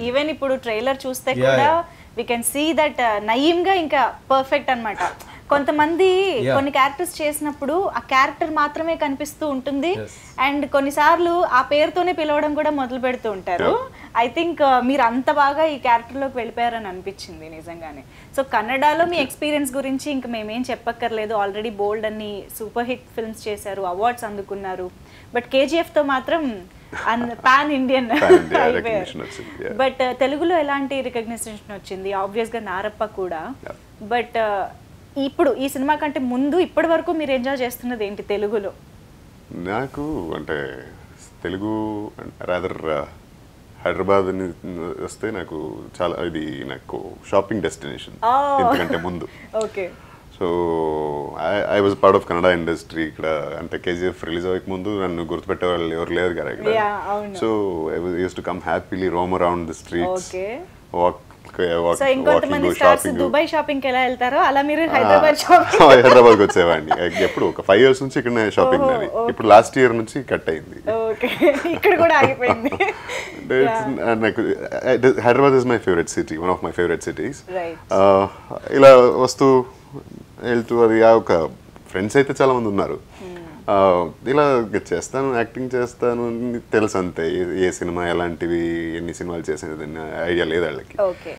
Even ఇప్పుడు trailer చూస్తే కూడా. వి కెన్ సీ దట్ నయీమ్గా ఇంకా పర్ఫెక్ట్ అన్నమాట. కొంతమంది. కొన్ని క్యారెక్టర్స్ చేసినప్పుడు ఆ క్యారెక్టర్ మాత్రమే కనిపిస్తూ ఉంటుంది. అండ్ కొన్నిసార్లు ఆ పేరుతోనే పిలవడం కూడా మొదలు పెడుతూ ఉంటారు. ఐ థింక్ మీరు అంత బాగా ఈ క్యారెక్టర్లోకి వెళ్ళిపోయారని అనిపించింది నిజంగానే. సో కన్నడలో మీ ఎక్స్పీరియన్స్ గురించి ఇంకా మేమేం చెప్పక్కర్లేదు. ఆల్రెడీ బోల్డ్ అన్ని సూపర్ హిట్ ఫిల్మ్స్ చేశారు అవార్డ్స్ అందుకున్నారు. బట్ కేజీఎఫ్తో మాత్రం పాన్ ఇండియన్. బట్ తెలుగులో ఎలాంటి రికగ్నిషన్ వచ్చింది ఆబ్వియస్గా నారప్ప కూడా. బట్ ఇప్పుడు ఈ సినిమా కంటే ముందు ఇప్పటి వరకు మీరు ఎంజాయ్ చేస్తున్నది ఏంటి తెలుగులో నాకు అంటే తెలుగు రాదర్ హైదరాబాద్ అని వస్తే నాకు చాలా ఇది నాకు షాపింగ్ డెస్టినేషన్. ఇంతకంటే ముందు okay so I was part of Kannada industry ఇక్కడ. అంటే కేజీఎఫ్ రిలీజ్ అవ్వక ముందు నన్ను గుర్తుపెట్టే వాళ్ళు ఎవరు లేరు కదా ఇక్కడ. So I use to come happily roam around the streets. Walk so ఇంకొంతమంది స్టార్స్ షాపింగ్ దుబాయ్ షాపింగ్కి ఎలా వెళ్తారో అలా మీరు హైదరాబాద్ షాపింగ్ హైదరాబాద్ వచ్చేవాడిని. ఎప్పుడు ఒక ఫైవ్ ఇయర్స్ నుంచి ఇక్కడ షాపింగ్. ఇప్పుడు లాస్ట్ ఇయర్ నుంచి కట్ అయింది. ఓకే. ఇక్కడ కూడా ఆగిపోయింది. అంటే it's- నాకు Hyderabad is my favourite city one of my favourite cities. ఇలా వస్తూ వెళ్తూ అది ఒక ఫ్రెండ్స్ అయితే చాలా మంది ఉన్నారు Uh, ఇలా చేస్తాను యాక్టింగ్ చేస్తాను తెలుసు అంతే. ఏ- సినిమా ఎలాంటివి ఎన్ని సినిమాలు చేసేది ఐడియా లేదు వాళ్ళకి.